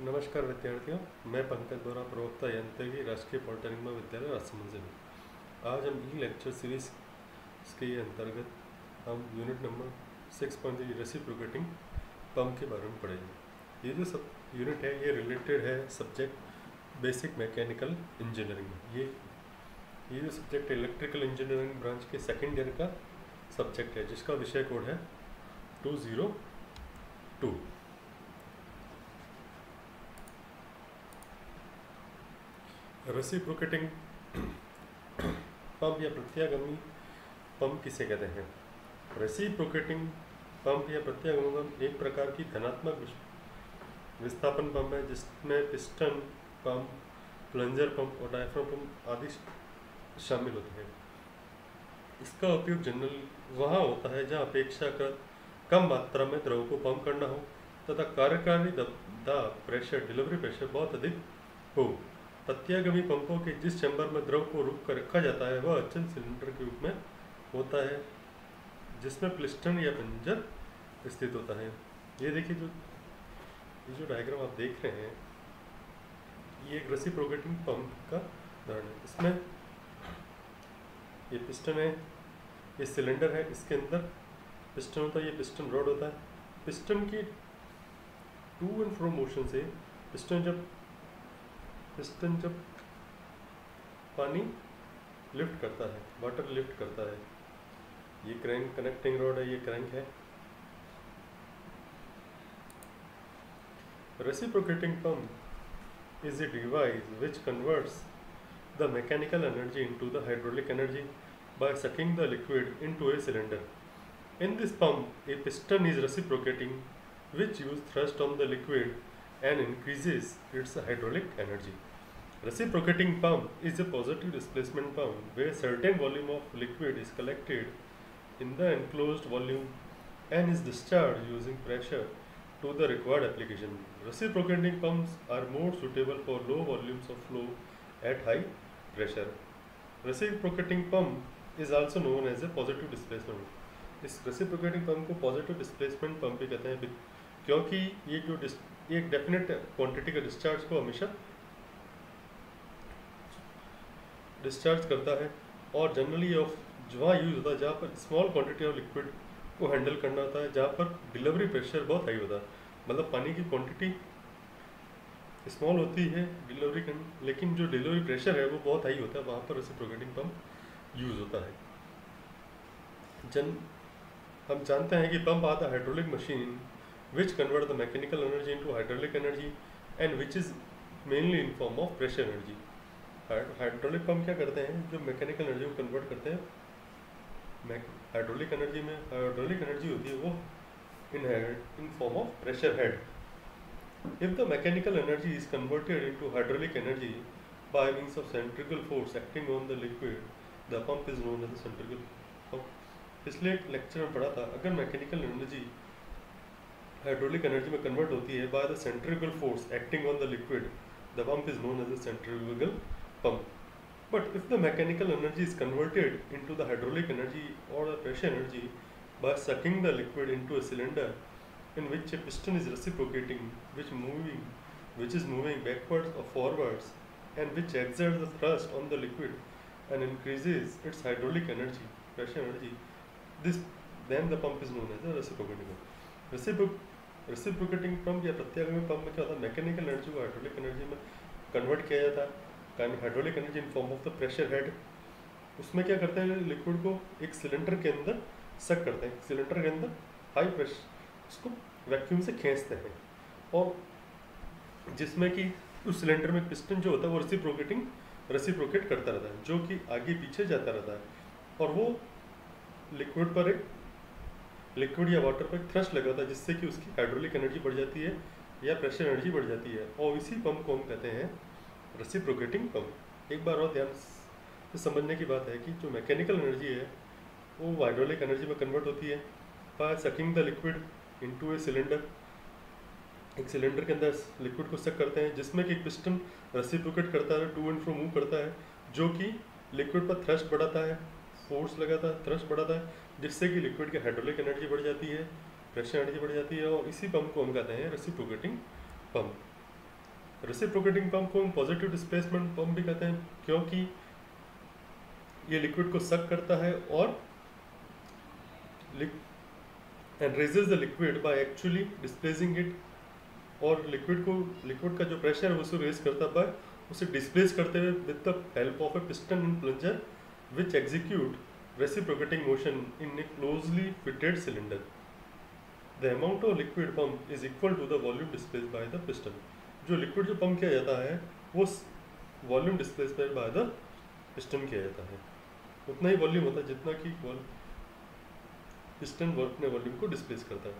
नमस्कार विद्यार्थियों, मैं पंकज बोरा, प्रवक्ता यंत्रिकी राष्ट्रीय पॉलिटेक्निक महाविद्यालय राजसमंद से हूँ। आज हम ई लेक्चर सीरीज़ के अंतर्गत हम unit number six point three reciprocating pump के बारे में पढ़ेंगे। ये जो सब यूनिट है, ये रिलेटेड है सब्जेक्ट बेसिक मैकेनिकल इंजीनियरिंग ये ये जो सब्जेक्ट इलेक्ट्रिकल इंजीनियरिंग ब्रांच के सेकेंड ईयर का सब्जेक्ट है, जिसका विषय कोड है two zero two reciprocating pump या प्रत्यागमी पंप किसे कहते हैं? रेसिप्रोकेटिंग पंप या प्रत्यागमन एक प्रकार की धनात्मक विस्थापन पंप है, जिसमें पिस्टन पंप प्लंजर पंप और डायफ्राम पंप आदि शामिल होते हैं। इसका उपयोग जनरल वहाँ होता है, जहाँ अपेक्षाकृत कम मात्रा में द्रव को पंप करना हो, तथा कार्यकारी दाब प्रेशर डिलीवरी प्रेशर बहुत अधिक हो। प्रत्यागमी पंपों के जिस चैम्बर में द्रव को रुक कर रखा जाता है, वह अचल सिलेंडर के रूप में होता है, जिसमें प्लिस्टन या पंजर स्थित होता है। ये देखिए जो, ये जो डायग्राम आप देख रहे हैं, ये एक रेसिप्रोकेटिंग पंप का उदाहरण है। इसमें ये पिस्टन है, ये सिलेंडर है, इसके अंदर पिस्टन होता है, ये पिस्टन रॉड होता है। पिस्टन की टू एंड फ्रो मोशन से पिस्टन जब पिस्टन जब पानी लिफ्ट करता है वाटर लिफ्ट करता है, ये क्रैंक कनेक्टिंग रॉड है, ये क्रैंक है। Reciprocating pump is a device which converts the mechanical energy into the hydraulic energy by sucking the liquid into a cylinder in this pump a piston is reciprocating which use thrust on the liquid and increases its hydraulic energy Reciprocating pump is a positive displacement pump where certain volume of liquid is collected in the enclosed volume and is discharged using pressure to the required application. Reciprocating pumps are more suitable for low volumes of flow at high pressure. Reciprocating pump is also known as a positive displacement. इस reciprocating pump को positive displacement pump भी कहते हैं क्योंकि ये जो ये एक डेफिनेट क्वांटिटी का डिस्चार्ज को हमेशा डिस्चार्ज करता है और जनरली ऑफ़ जहाँ यूज़ होता है, जहाँ पर स्मॉल क्वांटिटी ऑफ़ लिक्विड को हैंडल करना होता है, जहाँ पर डिलीवरी प्रेशर बहुत हाई होता है। मतलब पानी की क्वांटिटी स्मॉल होती है डिलीवरी लेकिन जो डिलीवरी प्रेशर है, वो बहुत हाई होता है। वहाँ पर रेसिप्रोकेटिंग पंप यूज़ होता है। जन, हम जानते हैं कि पंप आता hydraulic machine which convert the mechanical energy into hydraulic energy and which is mainly in form of pressure energy hydraulic pump क्या करते हैं? जो मैकेनिकल एनर्जी को कन्वर्ट करते हैं हाइड्रोलिक एनर्जी में हाइड्रोलिक एनर्जी होती है वो in in form of pressure head if the mechanical energy is converted into hydraulic energy by means of centrifugal force acting on the liquid the pump is known as centrifugal pump पिछले lecture में पढ़ा था, अगर mechanical energy hydraulic energy में convert होती है by the centrifugal force acting on the liquid the pump is known as a centrifugal pump. But if the mechanical energy is converted into the hydraulic energy or the pressure energy by sucking the liquid into a cylinder in which a piston is reciprocating, which moving, which is moving backwards or forwards, and which exerts the thrust on the liquid and increases its hydraulic energy, pressure energy, this then the pump is known as a reciprocating pump. Recipro reciprocating pump या प्रत्यागामी pump में क्या होता है mechanical energy को hydraulic energy में convert किया जाता है hydraulic energy in form of the pressure head उसमें क्या करते हैं लिक्विड को एक सिलेंडर के अंदर सक करते हैं। सिलेंडर के अंदर हाई प्रेशर उसको वैक्यूम से खींचते हैं। और जिसमें कि उस सिलेंडर में पिस्टन जो होता है, वो रेसिप्रोकेटिंग रेसिप्रोकेट करता रहता है, जो कि आगे पीछे जाता रहता है। और वो लिक्विड पर एक लिक्विड या वाटर पर थ्रस्ट लगा होता है, जिससे कि उसकी हाइड्रोलिक एनर्जी बढ़ जाती है या प्रेशर एनर्जी बढ़ जाती है। और इसी पंप को हम कहते हैं रेसिप्रोकेटिंग पंप एक बार और ध्यान से समझने की बात है कि जो मैकेनिकल एनर्जी है, वो हाइड्रोलिक एनर्जी में कन्वर्ट होती है। By sucking the liquid into a cylinder एक सिलेंडर के अंदर लिक्विड को सक करते हैं, जिसमें कि एक पिस्टन रेसिप्रोकेट करता है टू एंड फ्रो मूव करता है, जो कि लिक्विड पर थ्रस्ट बढ़ाता है फोर्स लगाता है थ्रस्ट बढ़ाता है, जिससे कि लिक्विड की हाइड्रोलिक एनर्जी बढ़ जाती है प्रेशर एनर्जी बढ़ जाती है, और इसी पंप को हम कहते हैं रेसिप्रोकेटिंग पंप रेसिप्रोकेटिंग पंप को हम पॉजिटिव डिस्प्लेसमेंट पंप भी कहते हैं, क्योंकि ये लिक्विड को सक करता है और and raises the liquid by actually displacing it और लिक्विड को लिक्विड का जो प्रेशर है, उसे रेज करता बाय उसे डिस्प्लेस करते हुए with the help of a piston and plunger which execute reciprocating motion in a closely fitted cylinder the amount of liquid pump is equal to the volume displace by the piston जो liquid जो pump किया जाता है, वो volume displacement by the piston किया जाता है। उतना ही वॉल्यूम होता है जितना कि पिस्टन वर्क ने वॉल्यूम को डिस्प्लेस करता है।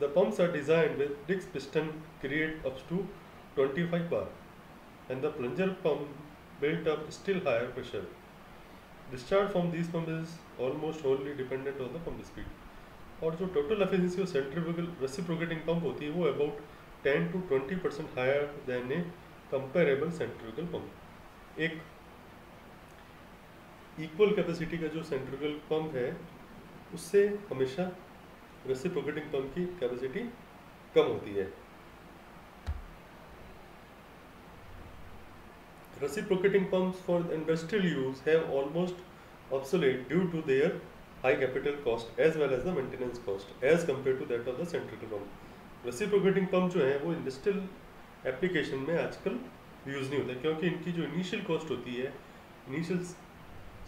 The pumps are design with discs piston create up to 25 bar and the plunger pump built up still higher pressure discharge from this pump is almost wholly dependent on the pump speed और जो total efficiency of centrifugal reciprocating pump होती है, वो about 10 to 20 percent higher than a comparable centrifugal pump एक equal capacity का जो centrifugal pump है उससे हमेशा रेसिप्रोकेटिंग पंप की कैपेसिटी कम होती है reciprocating pumps for industrial use have almost obsolete due to their high capital cost as well as the maintenance cost as compared to that of the centrifugal pump reciprocating pump जो है वो industrial application में आजकल use नहीं होता क्योंकि इनकी जो इनिशियल कॉस्ट होती है initial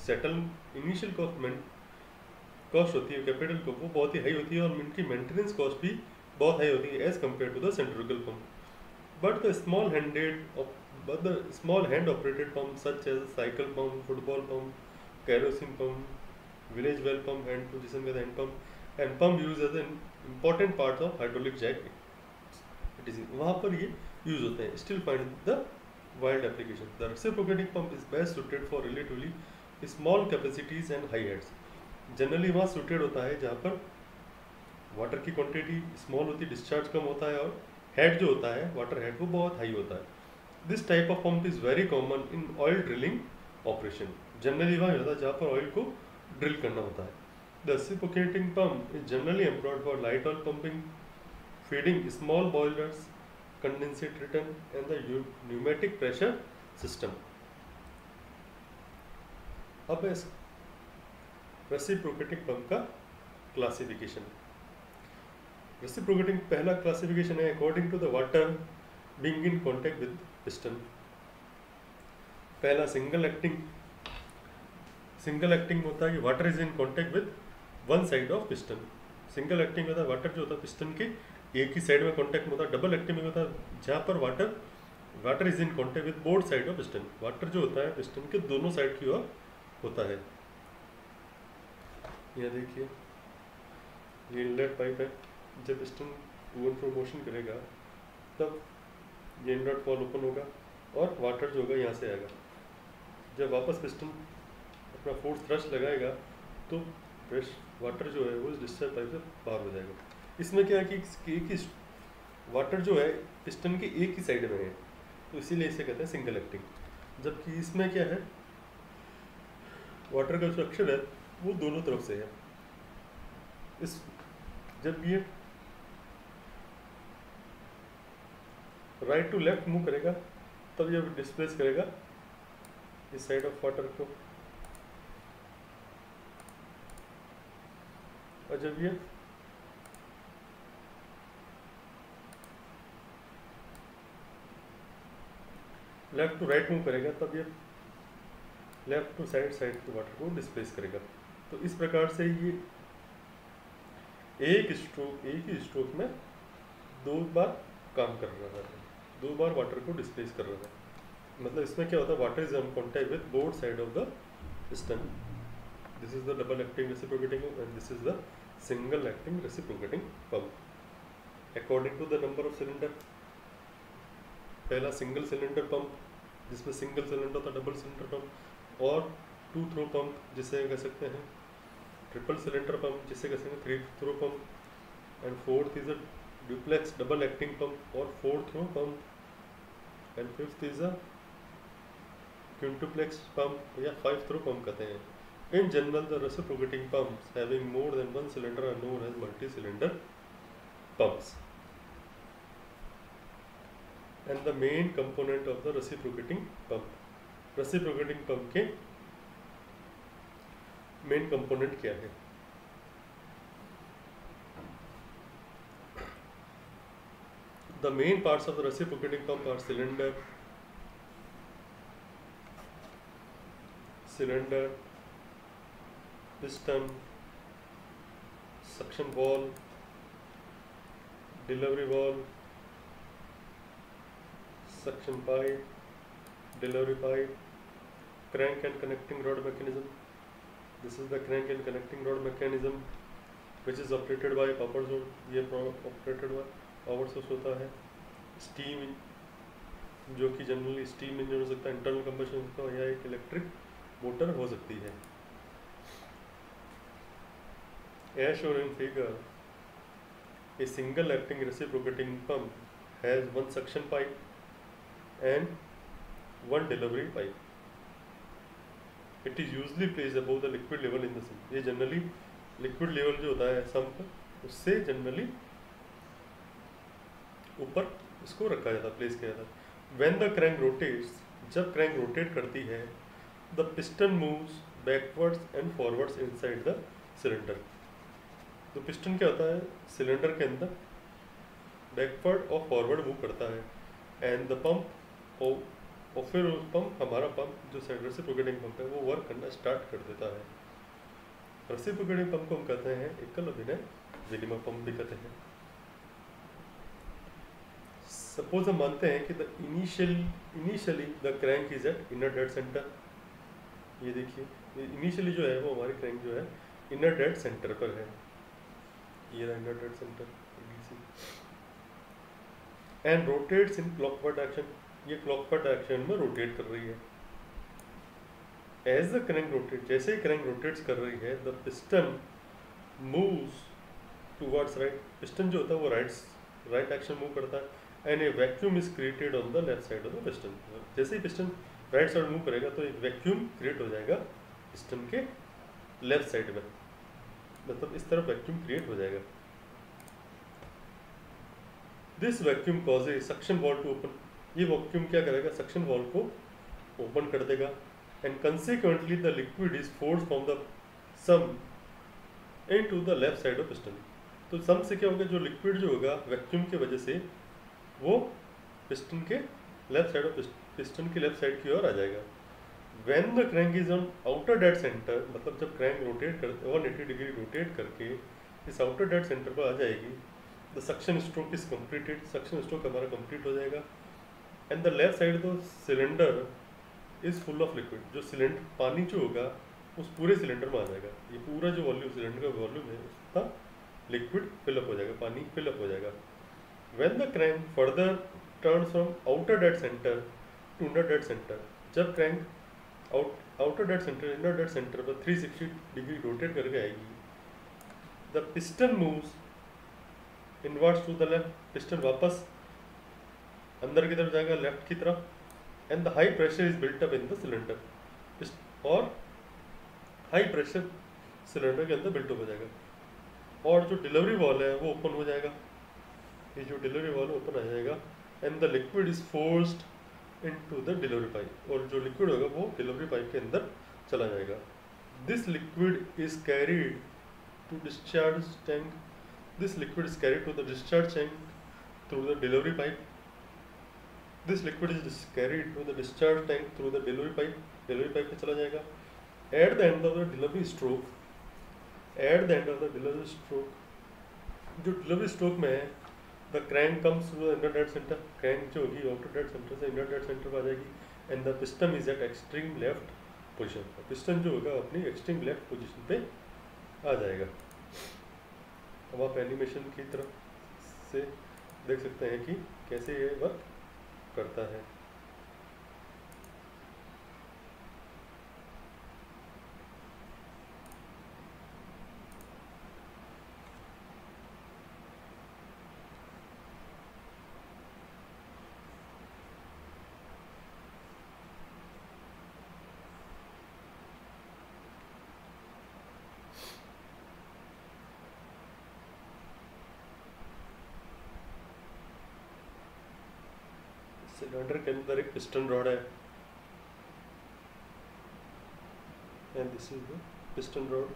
settle initial cost cost होती है कैपिटल को वो बहुत ही हाई होती है और इनकी मेंटेनेंस कॉस्ट भी बहुत हाई होती है as compare to the centrifugal pump but the small handed but the small hand operated pump such as cycle pump, football pump, kerosene pump, village well pump, hand to जिसमें हैं hand pump and pump use as an important part of hydraulic jacket वहाँ पर ये use होते हैं. Still find the wild application the reciprocating pump is best suited for relatively small capacities and high heads generally वहाँ suited होता है जहाँ पर वाटर की क्वांटिटी स्मॉल होती है डिस्चार्ज कम होता है और हेड जो होता है वाटर हेड वो बहुत हाई होता है. This type of pump is very common in oil drilling operation generally वहाँ होता है जहाँ पर ऑयल को ड्रिल करना होता है. The reciprocating pump is generally employed for light oil pumping feeding small boilers condensate return and the pneumatic pressure system अब रेसिप्रोकेटिंग पंप का क्लासिफिकेशन रेसिप्रोकेटिंग पहला क्लासिफिकेशन है according to the water being in contact with piston पहला single acting single acting होता है कि water is in contact with one side of piston single acting होता है वाटर जो होता है पिस्टन के, एक ही साइड में कॉन्टैक्ट में होता है डबल एक्टिंग में होता है जहाँ पर water water is in contact with both side of piston water जो होता है पिस्टन के दोनों साइड की ओर होता है। यह देखिए, ये इनलेट पाइप है। जब पिस्टन ओवर फ्लो मोशन करेगा, तब ये इनलेट वॉल ओपन होगा और वाटर जो होगा यहाँ से आएगा। जब वापस पिस्टन अपना फोर्स थ्रश लगाएगा तो फ्रेश वाटर जो है वो इस डिस्चार्ज पाइप से बाहर हो जाएगा। इसमें क्या है कि एक ही वाटर जो है पिस्टन के एक ही साइड में है। तो इसीलिए इसे कहते हैं सिंगल एक्टिंग जबकि इसमें क्या है वाटर का जो अक्षर है, वो दोनों तरफ़ से है। इस जब ये राइट टू लेफ़्ट मूव करेगा, तब ये डिस्प्लेस करेगा इस साइड ऑफ़ वाटर को। और जब ये लेफ़्ट टू राइट मूव करेगा, तब ये लेफ़्ट टू साइड साइड के वाटर को डिस्प्लेस करेगा। तो इस प्रकार से ये एक स्ट्रोक एक ही स्ट्रोक में दो बार काम कर रहा है। दो बार वाटर को डिस्प्लेस कर रहा है। मतलब इसमें क्या होता है? Water is in contact with both side of the piston this is the double acting reciprocating and this is the single acting reciprocating pump according to the number of cylinder पहला single cylinder pump जिसमें single cylinder था double cylinder pump और two throw pump जिसे कह सकते हैं triple cylinder pump जिसे कह सकते हैं three throw pump and fourth is a duplex double acting pump और four throw pump and fifth is a quintuplex pump या फाइव थ्रो पंप कहते हैं। General the reciprocating pumps having more than one cylinder are known as multi cylinder pumps and the main component of the reciprocating pump reciprocating pump के main component क्या है the main parts of the reciprocating pump are cylinder cylinder piston suction valve delivery valve suction pipe, delivery pipe, crank and connecting rod mechanism. This is the crank and connecting rod mechanism which is operated by power source. ये operated by power source होता है steam जो कि generally steam engine हो सकता है internal combustion का या एक इलेक्ट्रिक मोटर हो सकती है As shown in figure, a single acting reciprocating pump has one suction pipe and one delivery pipe. It is usually placed above the liquid level in the sump. ये generally liquid level जो होता है sump उससे generally ऊपर इसको रखा जाता है प्लेस किया जाता है वेन द क्रैंक रोटेट्स जब क्रैंक रोटेट करती है the piston moves backwards and forwards inside the cylinder तो पिस्टन क्या होता है? सिलेंडर के अंदर बैकवर्ड और फॉरवर्ड मूव करता है। एंड द पंप और, फिर उस पंप हमारा पंप जो रेसिप्रोकेटिंग पंप है वो वर्क करना स्टार्ट कर देता है। रेसिप्रोकेटिंग पंप को हम कहते हैं एकल अभिनय विनिमय पंप भी कहते हैं। सपोज़ हम मानते हैं कि the initial initially the crank is at inner dead centre ये देखिए इनिशियली जो है वो हमारी क्रैंक जो है इनर डेड सेंटर पर है। ये रहा inner dead centre and rotates in clockward direction ये क्लॉकवर्ड डायरेक्शन में रोटेट कर रही है। एज द क्रैंक रोटेट जैसे ही क्रैंक रोटेट्स कर रही है the piston moves towards right piston जो होता है वो राइट राइट एक्शन मूव करता है। And a vacuum is created on the left side of the piston जैसे ही पिस्टन राइट साइड मूव करेगा तो एक वैक्यूम क्रिएट हो जाएगा पिस्टन के लेफ़्ट साइड में। मतलब इस तरफ़ वैक्यूम क्रिएट हो जाएगा। This vacuum cause a suction wall to open ये वैक्यूम क्या करेगा? सक्शन वॉल को ओपन कर देगा। And consequently the liquid is force from the sump into the left side of piston तो सम से क्या होगा? जो लिक्विड जो होगा वैक्यूम की वजह से, वो पिस्टन के लेफ़्ट साइड ऑफ़ पिस्टन की लेफ़्ट साइड की ओर आ जाएगा। When the crank is on outer dead centre मतलब जब क्रैंक रोटेट कर वन एटी डिग्री रोटेट करके इस आउटर डेड सेंटर पर आ जाएगी the suction stroke is completed suction stroke हमारा कंप्लीट हो जाएगा। And the left side the cylinder is full of liquid जो सिलेंडर पानी जो होगा, उस पूरे सिलेंडर में आ जाएगा। ये पूरा जो वॉल्यूम सिलेंडर का वॉल्यूम है, उसका लिक्विड फिलअप हो जाएगा, पानी फिलअप हो जाएगा। When the crank further turn from outer dead centre to inner dead centre जब crank out outer dead centre inner dead centre पर 360 डिग्री रोटेट करके आएगी। The piston moves inwards to the left piston वापस अंदर की तरफ़ जाएगा left की तरफ़ and the high pressure is built up in the cylinder और हाई प्रेशर सिलेंडर के अंदर बिल्ट हो जाएगा। और जो डिलीवरी वॉल है, वो ओपन हो जाएगा। ये जो डिलीवरी वॉल ओपन आ जाएगा and the liquid is forced into the delivery pipe और जो लिक्विड होगा वो डिलीवरी पाइप के अंदर चला जाएगा। This liquid is carried to discharge tank this liquid is carried to the discharge tank through the delivery pipe this liquid is carried to the discharge tank through the delivery pipe delivery pipe पे चला जाएगा। At the end of the delivery stroke at the end of the delivery stroke जो delivery stroke में है the crank comes to the inner centre crank जो होगी outer date centre से inner dead centre पर आ जाएगी. And the piston is at extreme left position piston जो होगा, अपनी एक्सट्रीम लेफ़्ट पोजिशन पर आ जाएगा. अब आप एनिमेशन की तरफ़ से देख सकते हैं कि कैसे ये वर्क करता है. सिलेंडर के अंदर एक पिस्टन रॉड है। And this is the piston rod.